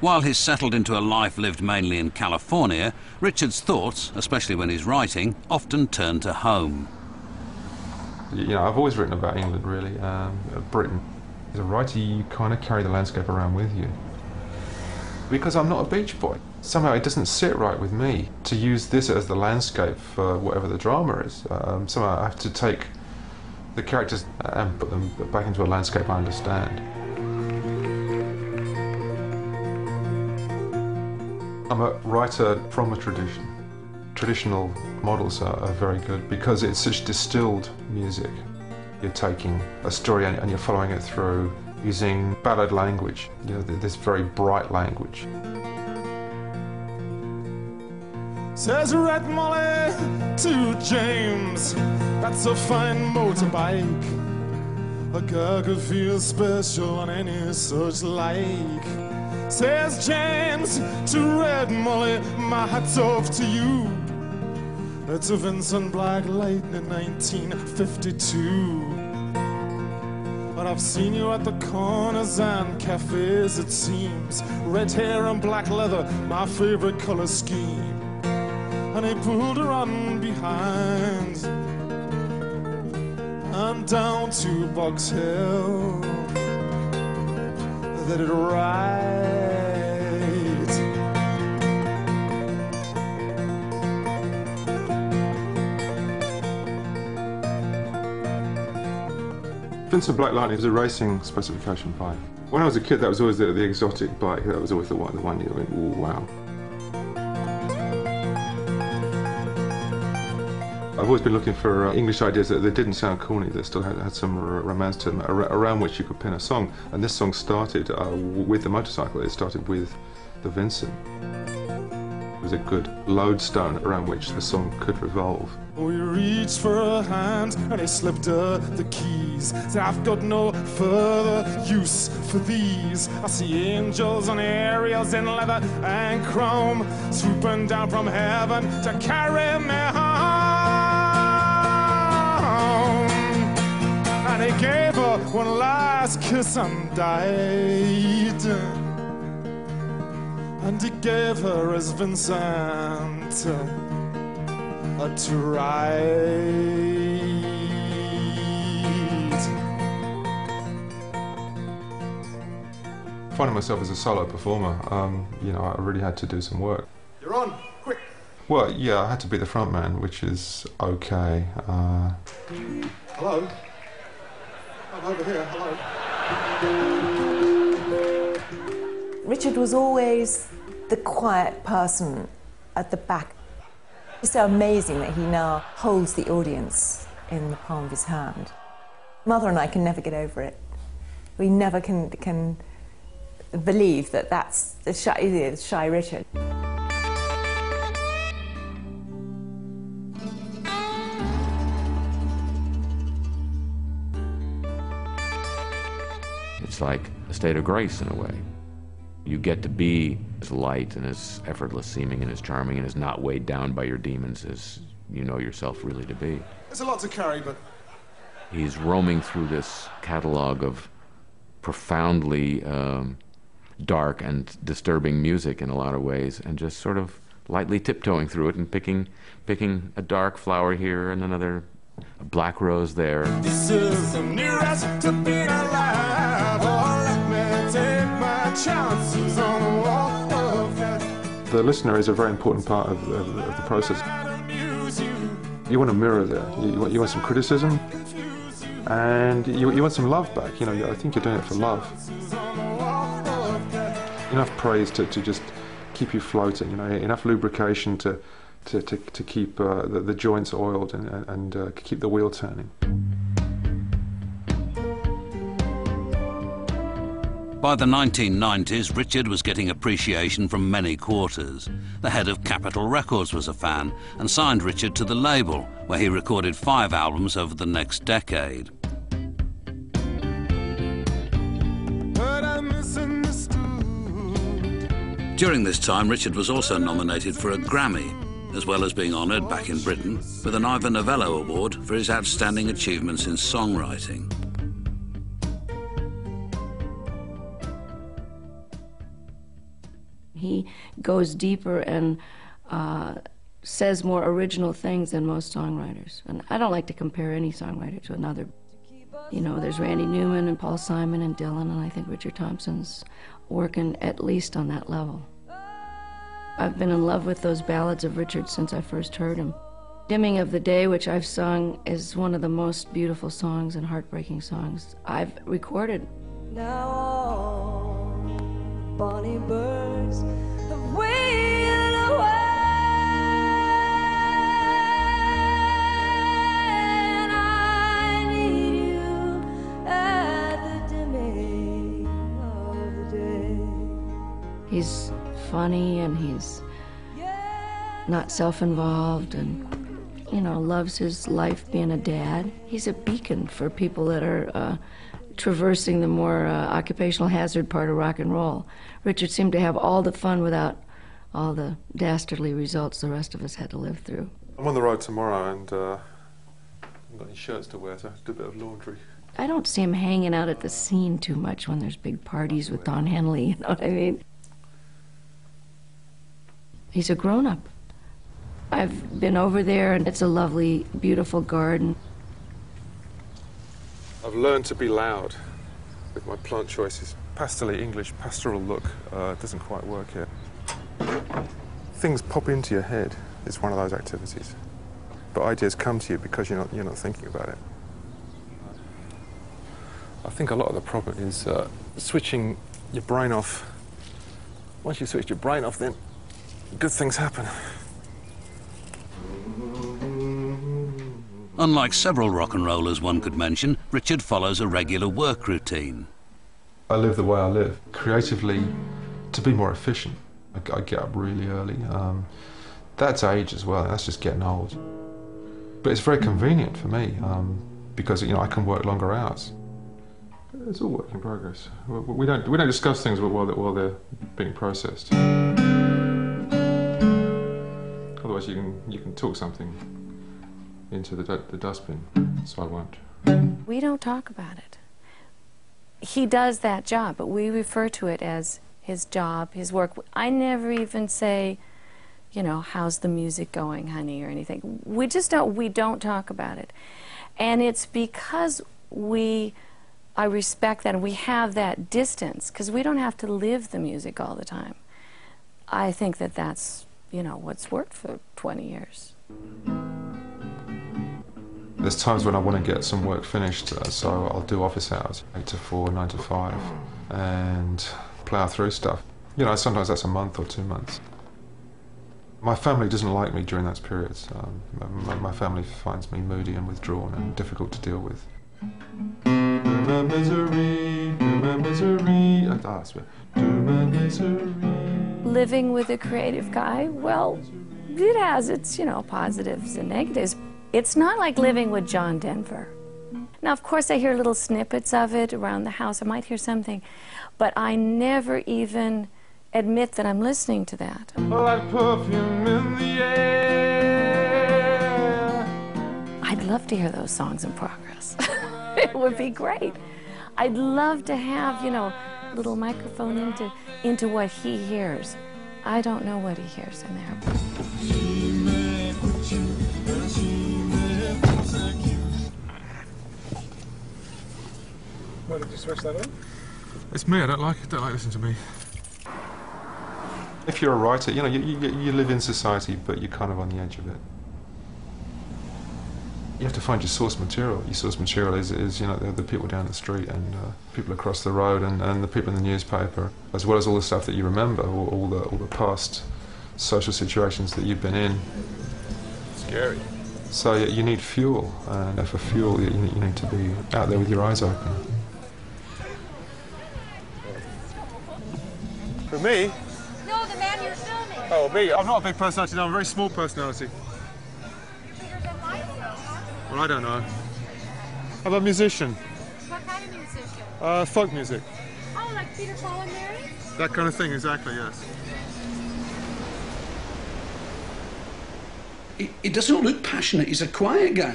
While he's settled into a life lived mainly in California, Richard's thoughts, especially when he's writing, often turn to home. You know, I've always written about England, really, um, Britain. As a writer, you kind of carry the landscape around with you. Because I'm not a beach boy. Somehow it doesn't sit right with me to use this as the landscape for whatever the drama is. Um, somehow I have to take the characters and put them back into a landscape I understand. I'm a writer from a tradition. Traditional models are, are, very good because it's such distilled music. You're taking a story and, and you're following it through using ballad language, you know, this very bright language. Says Red Molly to James, that's a fine motorbike. A girl could feel special on any such like. Says James to Red Molly, my hat's off to you. It's a Vincent Black Lightning 1952. But I've seen you at the corners and cafes, it seems. Red hair and black leather, my favorite color scheme. And he pulled her on behind and down to Box Hill. That it right. Vincent Black Lightning is a racing specification bike. When I was a kid, that was always the, the exotic bike. That was always the one, the one you went, oh, wow. I've always been looking for uh, English ideas that, that, didn't sound corny, that still had, had some romance to them, ar around which you could pin a song. And this song started uh, with the motorcycle. It started with the Vincent It was a good lodestone around which the song could revolve. We reached for a hand and he slipped her the keys. Said, I've got no further use for these. I see angels on aerials in leather and chrome swooping down from heaven to carry me home. And he gave her one last kiss and died and he gave her as Vincent a to ride. Finding myself as a solo performer, um, you know, I really had to do some work. You're on, quick. Well, yeah, I had to be the front man, which is okay. Uh, hello. Over here. Hello. Richard was always the quiet person at the back. It's so amazing that he now holds the audience in the palm of his hand. Mother and I can never get over it. We never can, can believe that that's the shy, the shy Richard. It's like a state of grace in a way. You get to be as light and as effortless seeming and as charming and as not weighed down by your demons as you know yourself really to be. It's a lot to carry, but. He's roaming through this catalog of profoundly um, dark and disturbing music in a lot of ways and just sort of lightly tiptoeing through it and picking, picking a dark flower here and another black rose there. This is the nearest to being alive. The listener is a very important part of, of, of the process. You want a mirror there. You, want, you want some criticism, and you, you want some love back. You know, I think you're doing it for love. Enough praise to, to just keep you floating. You know, enough lubrication to to, to, to keep uh, the, the, joints oiled and, and uh, keep the wheel turning. By the 1990s, Richard was getting appreciation from many quarters. The head of Capitol Records was a fan and signed Richard to the label, where he recorded five albums over the next decade. During this time, Richard was also nominated for a Grammy as well as being honoured back in Britain with an Ivor Novello Award for his outstanding achievements in songwriting. He goes deeper and uh, says more original things than most songwriters. And I don't like to compare any songwriter to another. You know, there's Randy Newman and Paul Simon and Dylan, and I think Richard Thompson's working at least on that level. I've been in love with those ballads of Richard since I first heard him. Dimming of the Day, which I've sung, is one of the most beautiful songs and heartbreaking songs I've recorded. Now all bonny He's funny and he's not self involved and, you know, loves his life being a dad. He's a beacon for people that are uh, traversing the more uh, occupational hazard part of rock and roll. Richard seemed to have all the fun without all the dastardly results the rest of us had to live through. I'm on the road tomorrow and uh, I haven't got any shirts to wear, so I have to do a bit of laundry. I don't see him hanging out at the scene too much when there's big parties with Don Henley, you know what I mean? He's a grown up. I've been over there and it's a lovely, beautiful garden. I've learned to be loud with my plant choices. Pastely English pastoral look uh, doesn't quite work here. Things pop into your head. It's one of those activities. But ideas come to you because you're not, you're not thinking about it. I think a lot of the problem is uh, switching your brain off. Once you've switched your brain off, then good things happen. Unlike several rock and rollers one could mention, Richard follows a regular work routine. I live the way I live. Creatively, to be more efficient, I, I get up really early. Um, that's age as well. That's just getting old. But it's very convenient for me um, because you know I can work longer hours. It's all work in progress. We don't we don't discuss things while they're, while they're being processed. Otherwise, you can you can talk something into the the dustbin. So I won't. We don't talk about it. He does that job, but we refer to it as his job, his work. I never even say, you know, how's the music going, honey, or anything. We just don't. We don't talk about it, and it's because we. I respect that, and we have that distance because we don't have to live the music all the time. I think that that's, you know, what's worked for 20 years. There's times when I want to get some work finished, uh, so I'll do office hours, 8 to 4, 9 to 5, and plough through stuff. You know, sometimes that's a month or two months. My family doesn't like me during those periods. Um, my, my family finds me moody and withdrawn and difficult to deal with. My misery, my misery. Ah, right. To my misery. living with a creative guy, well, it has its, you know, positives and negatives. It's not like living with John Denver. Now, of course, I hear little snippets of it around the house. I might hear something, but I never even admit that I'm listening to that. Like perfume in the air. I'd love to hear those songs in progress. it would be great. I'd love to have, you know, little microphone into into what he hears. I don't know what he hears in there. Why did you switch that on? It's me. I don't like it. Don't like listening to me. If you're a writer, you know you, you, you live in society, but you're kind of on the edge of it. You have to find your source material. Your source material is, is you know the, the people down the street and uh, people across the road and, and the people in the newspaper, as well as all the stuff that you remember, all, all the all the past social situations that you've been in. Scary. So you, you need fuel, and for fuel, you, you need to be out there with your eyes open. Me? No, the man you're filming. Oh, me? I'm not a big personality, no, I'm a very small personality. Bigger than mine, so, huh? Well, I don't know. How about musician? What kind of musician? Uh, folk music. Oh, like Peter, Paul, and Mary? That kind of thing, exactly, yes. He, he doesn't look passionate. He's a quiet guy.